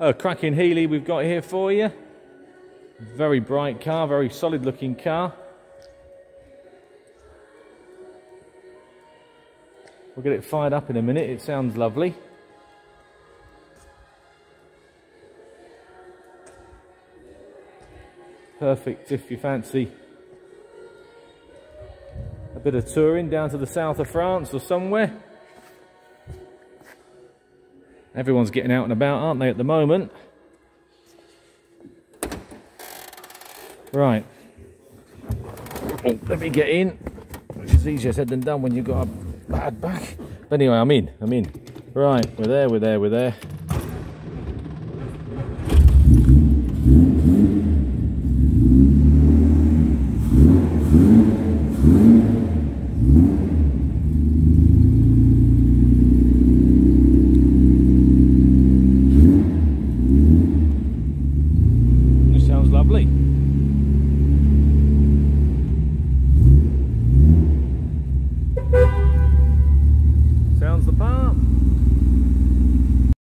A cracking Healey we've got here for you. Very bright car, very solid looking car. We'll get it fired up in a minute, it sounds lovely. Perfect if you fancy a bit of touring down to the south of France or somewhere. Everyone's getting out and about, aren't they, at the moment? Right. Oh, let me get in, which is easier said than done when you've got a bad back. But anyway, I'm in, I'm in. Right, we're there, we're there, we're there. This sounds lovely. Sounds the part.